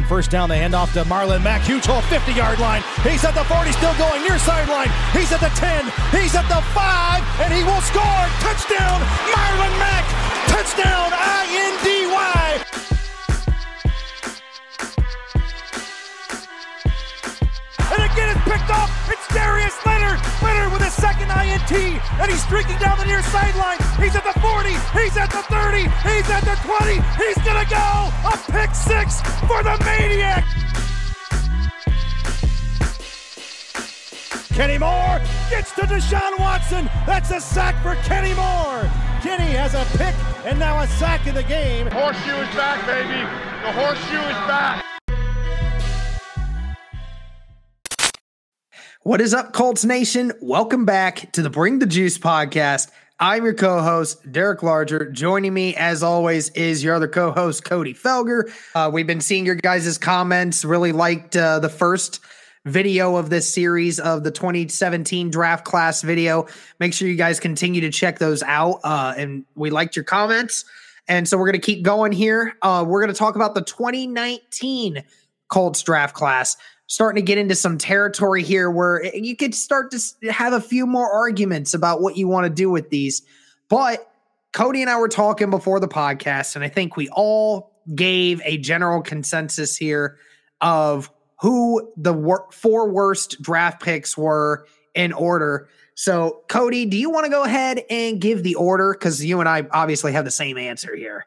On first down, they hand off to Marlon Mack. Huge hole, 50 yard line. He's at the 40, still going near sideline. He's at the 10. He's at the 5, and he will score. Touchdown, Marlon Mack. Touchdown, I Darius Leonard. Leonard with a second INT, and he's streaking down the near sideline. He's at the 40. He's at the 30. He's at the 20. He's gonna go a pick six for the maniac. Kenny Moore gets to Deshaun Watson. That's a sack for Kenny Moore. Kenny has a pick and now a sack in the game. Horseshoe is back, baby. The horseshoe is back. What is up, Colts Nation? Welcome back to the Bring the Juice podcast. I'm your co host, Derek Larger. Joining me, as always, is your other co host, Cody Felger. Uh, we've been seeing your guys' comments. Really liked uh, the first video of this series of the 2017 draft class video. Make sure you guys continue to check those out. Uh, and we liked your comments. And so we're going to keep going here. Uh, we're going to talk about the 2019 Colts draft class starting to get into some territory here where you could start to have a few more arguments about what you want to do with these. But Cody and I were talking before the podcast, and I think we all gave a general consensus here of who the wor- four worst draft picks were in order. So, Cody, do you want to go ahead and give the order? Because you and I obviously have the same answer here.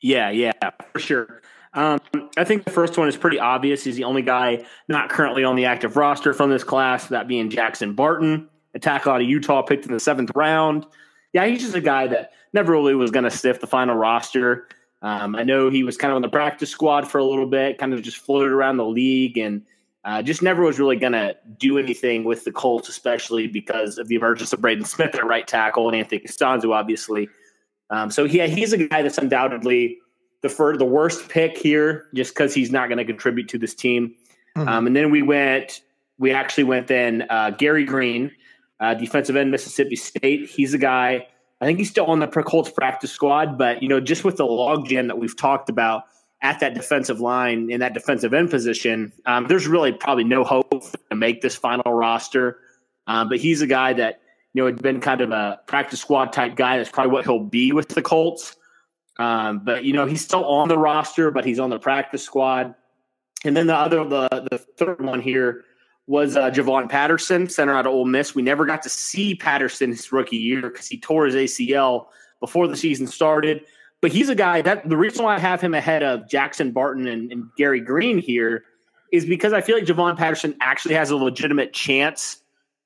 Yeah, yeah, for sure. Um, I think the first one is pretty obvious. He's the only guy not currently on the active roster from this class, that being Jackson Barton, a tackle out of Utah, picked in the seventh round. Yeah, he's just a guy that never really was going to stiff the final roster. Um, I know he was kind of on the practice squad for a little bit, kind of just floated around the league, and uh, just never was really going to do anything with the Colts, especially because of the emergence of Braden Smith at right tackle and Anthony Castonzo, obviously. Um, so yeah, he's a guy that's undoubtedly the first, the worst pick here, just because he's not going to contribute to this team. Mm-hmm. Um, and then we went, we actually went then uh, Gary Green, uh, defensive end, Mississippi State. He's a guy. I think he's still on the Colts practice squad, but you know, just with the logjam that we've talked about at that defensive line in that defensive end position, um, there's really probably no hope to make this final roster. Um, but he's a guy that you know had been kind of a practice squad type guy. That's probably what he'll be with the Colts. Um, but you know, he's still on the roster, but he's on the practice squad. And then the other, the the third one here was uh, Javon Patterson, center out of Ole Miss. We never got to see Patterson his rookie year because he tore his ACL before the season started. But he's a guy that the reason why I have him ahead of Jackson Barton and, and Gary Green here is because I feel like Javon Patterson actually has a legitimate chance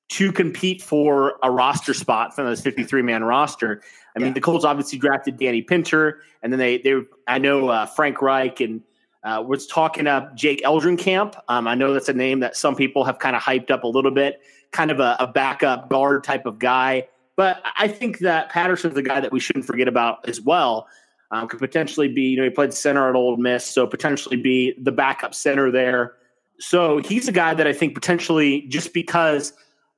to compete for a roster spot from this 53 man roster. I mean, the Colts obviously drafted Danny Pinter, and then they they I know uh, Frank Reich and uh, was talking up Jake Eldrenkamp. Um, I know that's a name that some people have kind of hyped up a little bit, kind of a, a backup guard type of guy. But I think that Patterson's the guy that we shouldn't forget about as well. Um, could potentially be, you know, he played center at Ole Miss, so potentially be the backup center there. So he's a guy that I think potentially just because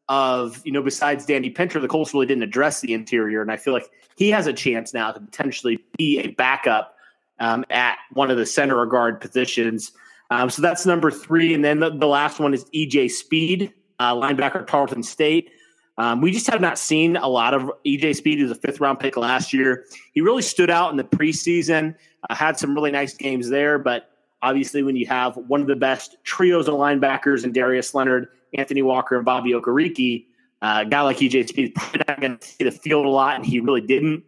of, you know, besides Danny Pinter, the Colts really didn't address the interior. And I feel like he has a chance now to potentially be a backup um, at one of the center or guard positions. Um, so that's number three. And then the, the last one is EJ Speed, uh, linebacker Tarleton State. Um, we just have not seen a lot of EJ Speed, who's a fifth round pick last year. He really stood out in the preseason, uh, had some really nice games there. But obviously, when you have one of the best trios of linebackers in Darius Leonard, Anthony Walker, and Bobby Okereke, uh, a guy like EJ Speed probably not going to see the field a lot, and he really didn't.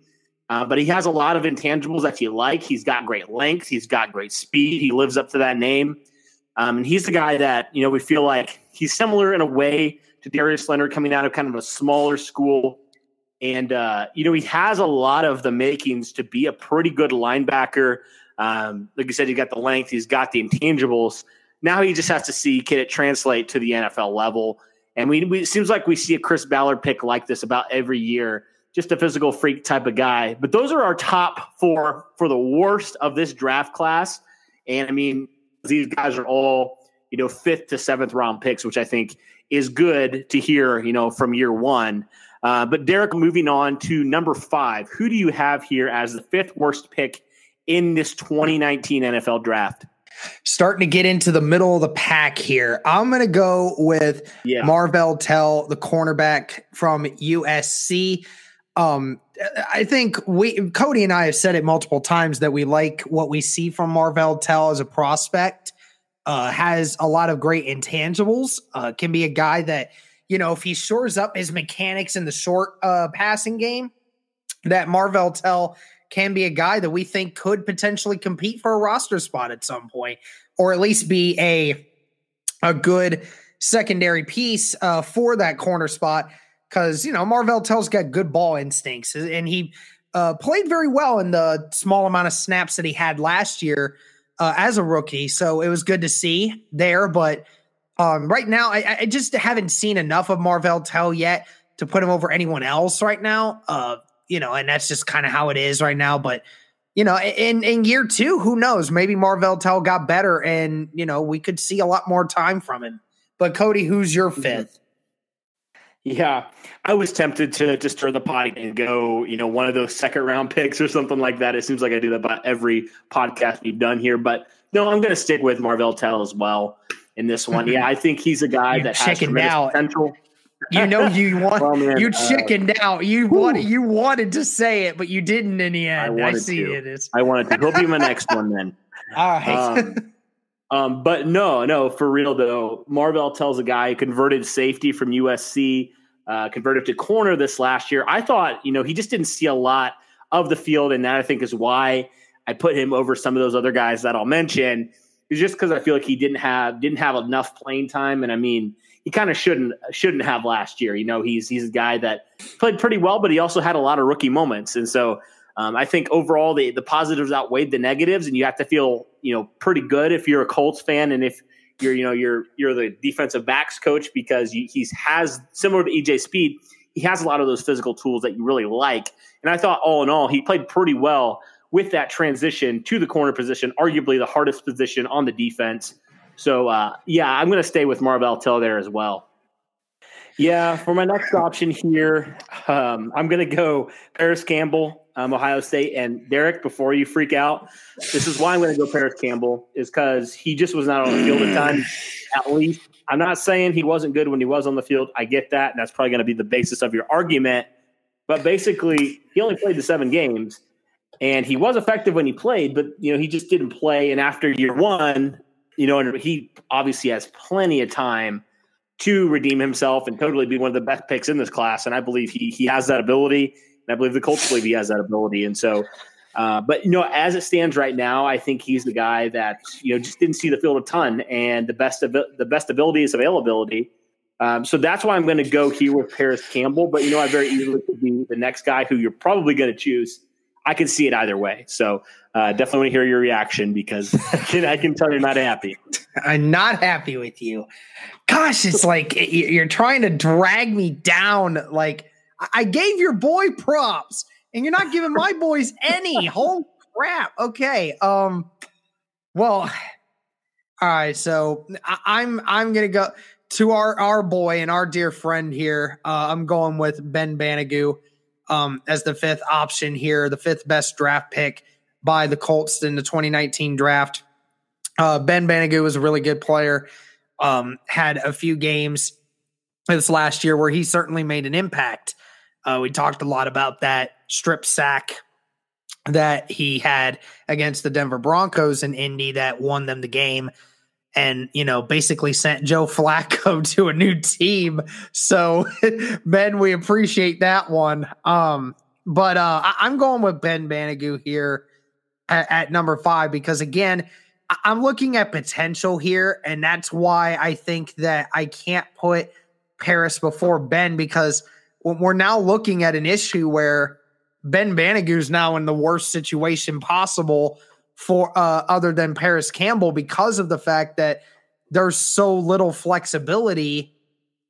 Uh, but he has a lot of intangibles that you like. He's got great length. He's got great speed. He lives up to that name. Um, and he's the guy that, you know, we feel like he's similar in a way to Darius Leonard coming out of kind of a smaller school. And, uh, you know, he has a lot of the makings to be a pretty good linebacker. Um, like you said, he's got the length, he's got the intangibles. Now he just has to see can it translate to the NFL level. And we, we, it seems like we see a Chris Ballard pick like this about every year, just a physical freak type of guy. But those are our top four for the worst of this draft class. And I mean, these guys are all, you know, fifth to seventh round picks, which I think is good to hear, you know, from year one. Uh, but Derek, moving on to number five, who do you have here as the fifth worst pick in this 2019 NFL draft? Starting to get into the middle of the pack here. I'm going to go with yeah. Marvell Tell, the cornerback from USC. Um, I think we Cody and I have said it multiple times that we like what we see from Marvell Tell as a prospect. Uh, has a lot of great intangibles. Uh, can be a guy that you know if he shores up his mechanics in the short uh, passing game, that Marvell Tell can be a guy that we think could potentially compete for a roster spot at some point, or at least be a a good secondary piece uh, for that corner spot. Because you know Marvell Tell's got good ball instincts, and he uh, played very well in the small amount of snaps that he had last year uh, as a rookie. So it was good to see there. But um, right now, I, I, just haven't seen enough of Marvell Tell yet to put him over anyone else right now. Uh, you know, and that's just kind of how it is right now. But you know, in in year two, who knows? Maybe Marvell Tell got better, and you know, we could see a lot more time from him. But Cody, who's your 5th mm-hmm. Yeah, I was tempted to just stir the pot and go, you know, one of those second round picks or something like that. It seems like I do that about every podcast we've done here, but no, I'm going to stick with Marvell Tell as well in this one. Yeah, I think he's a guy that has tremendous out. potential. You know you want well, man, you uh, chickened uh, out. You wanted you wanted to say it, but you didn't in the end. I, I see to. it. Is. I wanted to. He'll be my next one then. All right. Um, um, but no, no, for real though. Marvell Tell's a guy converted safety from USC, uh, converted to corner this last year. I thought, you know, he just didn't see a lot of the field, and that I think is why I put him over some of those other guys that I'll mention. Is just because I feel like he didn't have didn't have enough playing time, and I mean he kind of shouldn't shouldn't have last year. You know, he's he's a guy that played pretty well, but he also had a lot of rookie moments, and so um, I think overall the the positives outweighed the negatives, and you have to feel you know pretty good if you're a Colts fan and if you're you know you're you're the defensive backs coach because he he's has similar to EJ Speed, he has a lot of those physical tools that you really like, and I thought all in all he played pretty well with that transition to the corner position, arguably the hardest position on the defense. So uh, yeah, I'm going to stay with Marvell Tell there as well. Yeah, for my next option here, um, I'm going to go Parris Campbell, um, Ohio State. And Derek, before you freak out, this is why I'm going to go Parris Campbell, is because he just was not on the field at time. At least, I'm not saying he wasn't good when he was on the field. I get that, and that's probably going to be the basis of your argument. But basically, he only played the seven games, and he was effective when he played. But you know, he just didn't play. And after year one, you know, and he obviously has plenty of time to redeem himself and totally be one of the best picks in this class. And I believe he he has that ability. And I believe the Colts believe he has that ability. And so, uh, but you know, as it stands right now, I think he's the guy that you know just didn't see the field a ton, and the best of the best ability is availability. Um, so that's why I'm going to go here with Parris Campbell. But you know, I very easily could be the next guy who you're probably going to choose. I can see it either way. So uh, definitely want to hear your reaction because I can, I can tell you're not happy. I'm not happy with you. Gosh, it's like you're trying to drag me down. Like I gave your boy props, and you're not giving my boys any. Holy crap! Okay. Um. Well. All right. So I, am I'm gonna go to our our boy and our dear friend here. Uh, I'm going with Ben Banogu um, as the fifth option here, the fifth best draft pick by the Colts in the 2019 draft. Uh, ben Banogu was a really good player. Um, had a few games this last year where he certainly made an impact. Uh, we talked a lot about that strip sack that he had against the Denver Broncos in Indy that won them the game and you know basically sent Joe Flacco to a new team. So Ben, we appreciate that one. Um, but uh, I- am going with Ben Banogu here at, at number five because again, I- I'm looking at potential here, and that's why I think that I can't put Parris before Ben because we're now looking at an issue where Ben Banogu is now in the worst situation possible for uh, other than Parris Campbell because of the fact that there's so little flexibility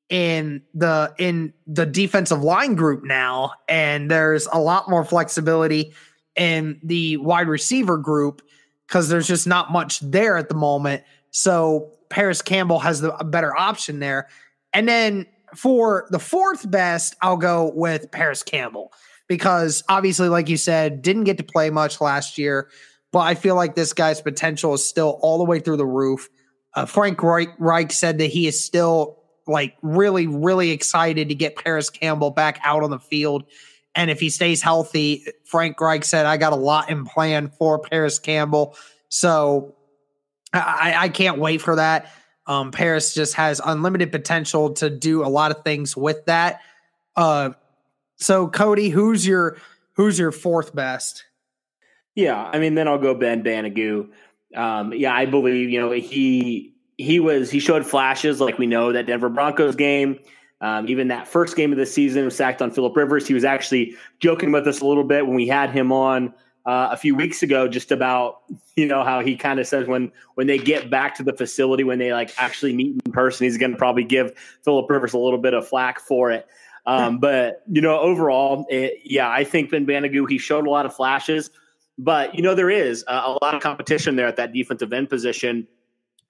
in the in the defensive line group now. And there's a lot more flexibility in the wide receiver group because there's just not much there at the moment. So Parris Campbell has the, better option there. And then for the fourth best I'll go with Parris Campbell because obviously like you said didn't get to play much last year but I feel like this guy's potential is still all the way through the roof. Uh, Frank Reich, Reich said that he is still like really, really excited to get Parris Campbell back out on the field. And if he stays healthy, Frank Reich said, I got a lot in plan for Parris Campbell. So I, I can't wait for that. Um, Parris just has unlimited potential to do a lot of things with that. Uh, so Cody, who's your who's your fourth best? Yeah, I mean, then I'll go Ben Banogu. Um, yeah, I believe you know he he was he showed flashes like we know that Denver Broncos game. Um, even that first game of the season was sacked on Philip Rivers. He was actually joking with us a little bit when we had him on uh, a few weeks ago, just about you know how he kind of says when when they get back to the facility when they like actually meet in person, he's going to probably give Philip Rivers a little bit of flack for it. Um, but you know, overall, it, yeah, I think Ben Banogu he showed a lot of flashes. But you know, there is a, a lot of competition there at that defensive end position.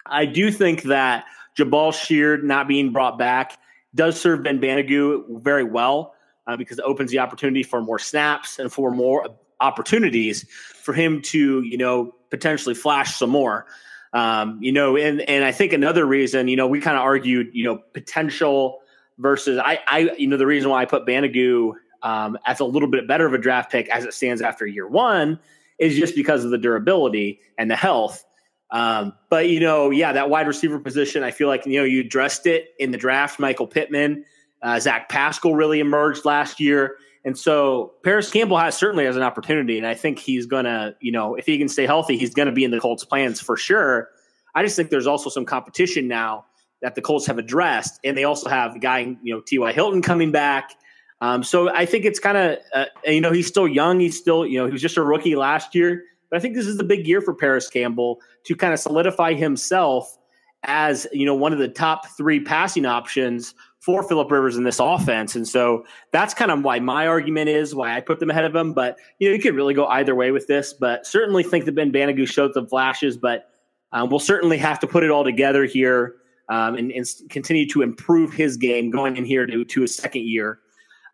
I do think that Jabaal Sheard not being brought back does serve Ben Banogu very well uh, because it opens the opportunity for more snaps and for more opportunities for him to, you know, potentially flash some more. Um, you know, and and I think another reason, you know, we kind of argued, you know, potential versus I, I, you know, the reason why I put Banogu um, as a little bit better of a draft pick as it stands after year one is just because of the durability and the health. Um, but you know, yeah, that wide receiver position, I feel like you know you addressed it in the draft. Michael Pittman, uh, Zach Pascal really emerged last year, and so Parris Campbell has certainly has an opportunity, and I think he's gonna, you know, if he can stay healthy, he's gonna be in the Colts' plans for sure. I just think there's also some competition now that the Colts have addressed, and they also have a guy, you know, T.Y. Hilton coming back. Um, so I think it's kind of, uh, you know, he's still young. He's still, you know, he was just a rookie last year. But I think this is the big year for Parris Campbell to kind of solidify himself as, you know, one of the top three passing options for Philip Rivers in this offense. And so that's kind of why my argument is why I put them ahead of him. But, you know, you could really go either way with this, but certainly think that Ben Banogu showed some flashes, but um, we'll certainly have to put it all together here um, and, and, continue to improve his game going in here to, to his second year.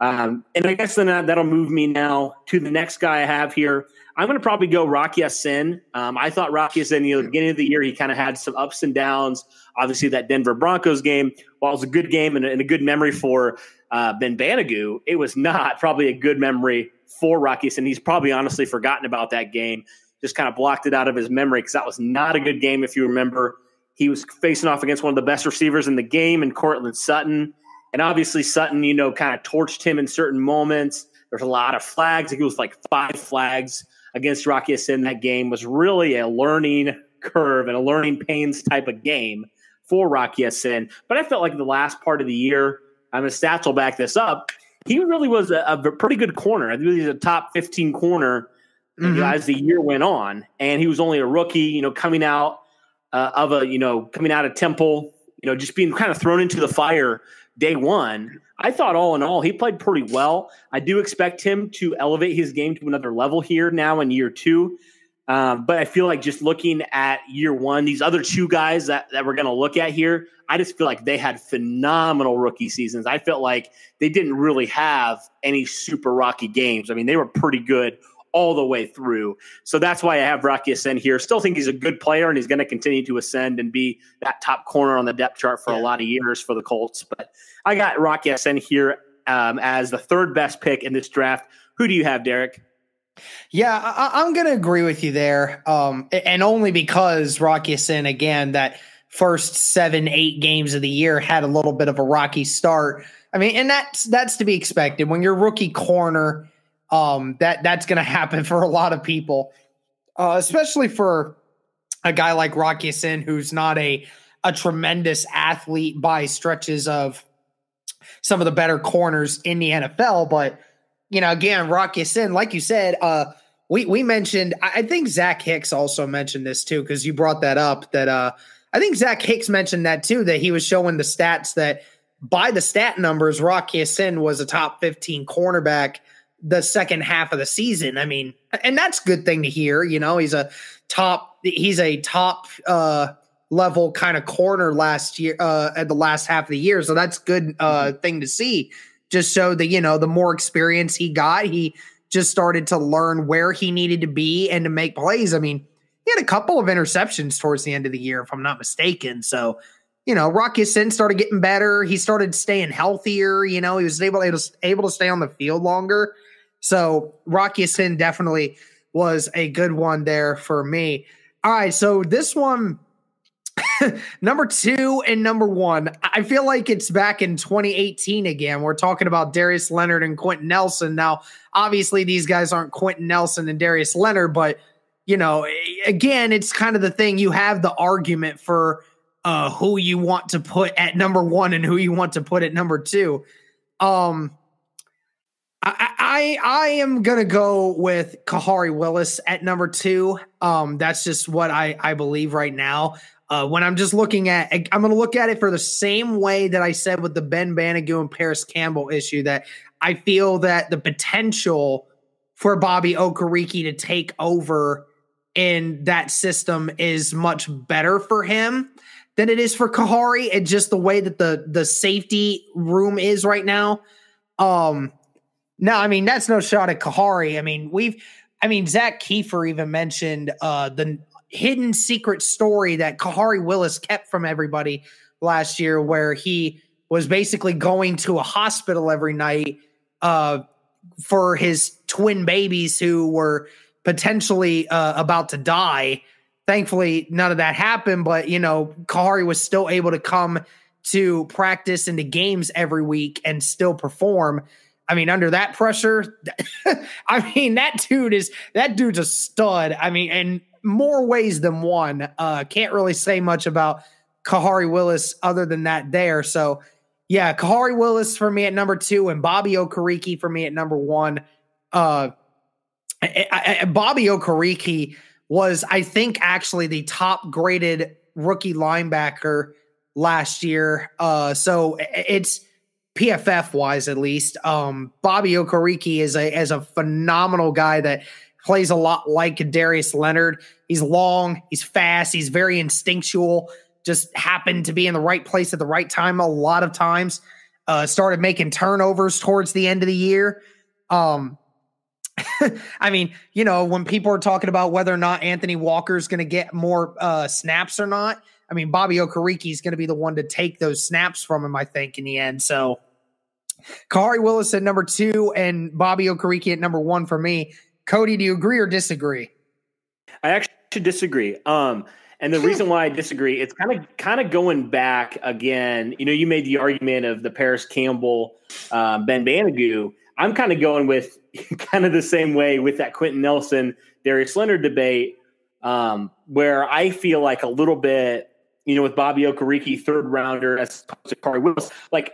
Um, and I guess then that, that'll move me now to the next guy I have here. I'm going to probably go Rock Ya-Sin. Um, I thought Rock Ya-Sin, you know, the beginning of the year, he kind of had some ups and downs. Obviously, that Denver Broncos game, while it was a good game and, and a good memory for uh, Ben Banogu, it was not probably a good memory for Rock Ya-Sin. He's probably honestly forgotten about that game, just kind of blocked it out of his memory because that was not a good game, if you remember. He was facing off against one of the best receivers in the game in Courtland Sutton. And obviously, Sutton, you know, kind of torched him in certain moments. There's a lot of flags. It was like five flags against Rock Ya-Sin that game was really a learning curve and a learning pains type of game for Rock Ya-Sin. But I felt like the last part of the year, I'm mean, stats will back this up. He really was a, a pretty good corner. I think he's a top 15 corner mm-hmm. as the year went on. And he was only a rookie, you know, coming out uh, of a, you know, coming out of Temple, you know, just being kind of thrown into the fire day one. I thought all in all, he played pretty well. I do expect him to elevate his game to another level here now in year two. Um, but I feel like just looking at year one, these other two guys that, that we're going to look at here, I just feel like they had phenomenal rookie seasons. I felt like they didn't really have any super rocky games. I mean, they were pretty good all the way through. So that's why I have Rock Ya-Sin here. Still think he's a good player and he's going to continue to ascend and be that top corner on the depth chart for yeah. a lot of years for the Colts. But I got Rock Ya-Sin here um, as the third best pick in this draft. Who do you have, Derek? Yeah, I, am going to agree with you there. Um, and only because Rock Ya-Sin, again, that first seven, eight games of the year had a little bit of a rocky start. I mean, and that's that's to be expected when you're rookie corner um, that that's going to happen for a lot of people, uh, especially for a guy like Rock Ya-Sin, who's not a a tremendous athlete by stretches of some of the better corners in the NFL. But you know, again, Rock Ya-Sin, like you said, uh, we we mentioned. I think Zach Hicks also mentioned this too because you brought that up. That uh, I think Zach Hicks mentioned that too. That he was showing the stats that by the stat numbers, Rock Ya-Sin was a top fifteen cornerback the second half of the season. I mean, and that's good thing to hear. You know, he's a top he's a top uh level kind of corner last year uh at the last half of the year. So that's good uh mm-hmm. thing to see. Just so that you know, the more experience he got, he just started to learn where he needed to be and to make plays. I mean, he had a couple of interceptions towards the end of the year, if I'm not mistaken. So, you know, Rock Ya-Sin started getting better. He started staying healthier. You know, he was able, able to stay on the field longer. So Rock Ya-Sin definitely was a good one there for me. All right, so this one, number two and number one, I feel like it's back in 2018 again. We're talking about Darius Leonard and Quenton Nelson. Now, obviously, these guys aren't Quenton Nelson and Darius Leonard, but you know, again, it's kind of the thing. You have the argument for uh, who you want to put at number one and who you want to put at number two. Um, I, I, am gonna go with Khari Willis at number two. Um, that's just what I I believe right now. Uh, when I'm just looking at, I'm going to look at it for the same way that I said with the Ben Banogu and Parris Campbell issue. That I feel that the potential for Bobby Okereke to take over in that system is much better for him than it is for Khari, And just the way that the the safety room is right now. Um, no, I mean that's no shot at Khari. I mean we've, I mean Zak Keefer even mentioned uh, the hidden secret story that Khari Willis kept from everybody last year, where he was basically going to a hospital every night uh, for his twin babies who were potentially uh, about to die. Thankfully, none of that happened, but you know, Khari was still able to come to practice into games every week and still perform. I mean, under that pressure, I mean, that dude is that dude's a stud. I mean, in more ways than one. Uh, can't really say much about Khari Willis other than that there. So, yeah, Khari Willis for me at number two, and Bobby Okereke for me at number one. Uh, I, I, Bobby Okereke was, I think, actually the top graded rookie linebacker last year. Uh, so it's PFF wise, at least. Um, Bobby Okereke is a is a phenomenal guy that plays a lot like Darius Leonard. He's long, he's fast, he's very instinctual. Just happened to be in the right place at the right time a lot of times. Uh, started making turnovers towards the end of the year. Um, I mean, you know, when people are talking about whether or not Anthony Walker is going to get more uh, snaps or not, I mean, Bobby Okereke is going to be the one to take those snaps from him, I think, in the end. So, Khari Willis at number two and Bobby Okereke at number one for me. Cody, do you agree or disagree? I actually disagree. Um, and the reason why I disagree, it's kind of kind of going back again. You know, you made the argument of the Parris Campbell, uh, Ben Banogu. I'm kind of going with kind of the same way with that Quenton Nelson, Darius Leonard debate, um, where I feel like a little bit, you know, with Bobby Okereke, third rounder as opposed to Khari Willis, like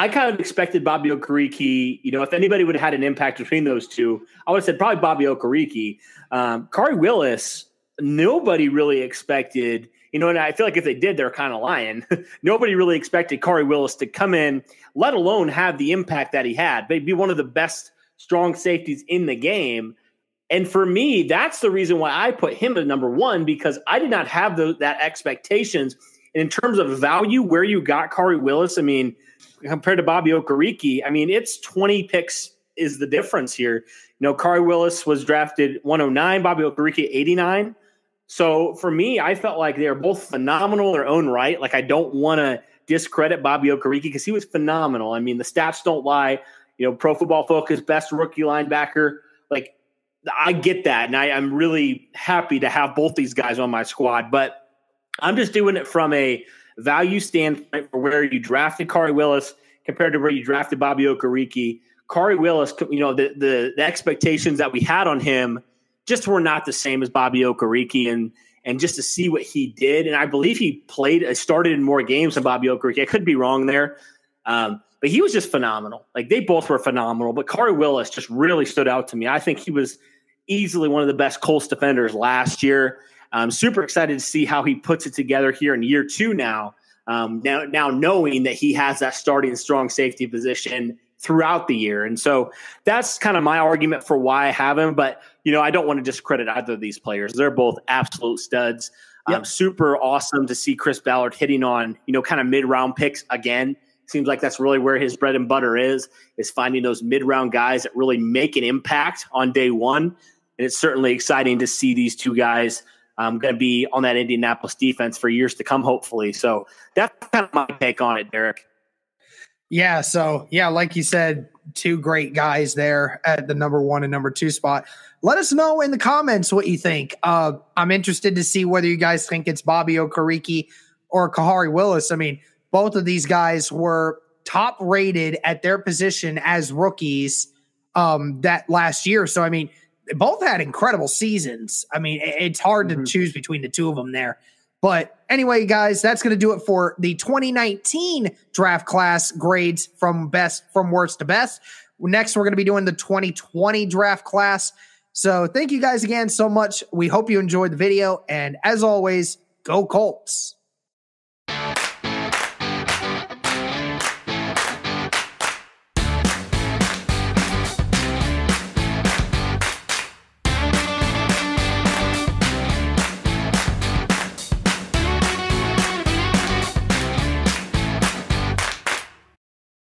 I kind of expected Bobby Okereke, you know, if anybody would have had an impact between those two, I would have said probably Bobby Okereke. Um, Khari Willis, nobody really expected, you know, and I feel like if they did, they're kind of lying. nobody really expected Khari Willis to come in, let alone have the impact that he had. They'd be one of the best strong safeties in the game. And for me, that's the reason why I put him at number one because I did not have those that expectations. And in terms of value, where you got Khari Willis, I mean, compared to Bobby Okereke, I mean, it's 20 picks is the difference here. You know, Khari Willis was drafted 109, Bobby Okereke 89. So for me, I felt like they are both phenomenal in their own right. Like I don't want to discredit Bobby Okereke because he was phenomenal. I mean, the stats don't lie you know, Pro Football Focus, best rookie linebacker. Like, I get that, and I, am really happy to have both these guys on my squad. But I'm just doing it from a value standpoint for where you drafted Khari Willis compared to where you drafted Bobby Okereke. Khari Willis, you know, the, the, the expectations that we had on him just were not the same as Bobby Okereke, and and just to see what he did, and I believe he played, uh, started in more games than Bobby Okereke. I could be wrong there. Um, but he was just phenomenal. Like they both were phenomenal, but Khari Willis just really stood out to me. I think he was easily one of the best Colts defenders last year. I'm super excited to see how he puts it together here in year two now. Um, now, now knowing that he has that starting strong safety position throughout the year, and so that's kind of my argument for why I have him. But you know, I don't want to discredit either of these players; they're both absolute studs. Yep. Um, super awesome to see Chris Ballard hitting on you know kind of mid round picks again Seems like that's really where his bread and butter is, is finding those mid round guys that really make an impact on day one. And it's certainly exciting to see these two guys um, going to be on that Indianapolis defense for years to come, hopefully. So that's kind of my take on it, Derek. Yeah. So, yeah, like you said, two great guys there at the number one and number two spot. Let us know in the comments what you think. Uh, I'm interested to see whether you guys think it's Bobby Okereke or Khari Willis. I mean, both of these guys were top rated at their position as rookies um, that last year. So, I mean, both had incredible seasons. I mean, it's hard mm-hmm. to choose between the two of them there. But anyway, guys, that's going to do it for the 2019 draft class grades from best from worst to best. Next, we're going to be doing the 2020 draft class. So thank you guys again so much. We hope you enjoyed the video. And as always, go Colts.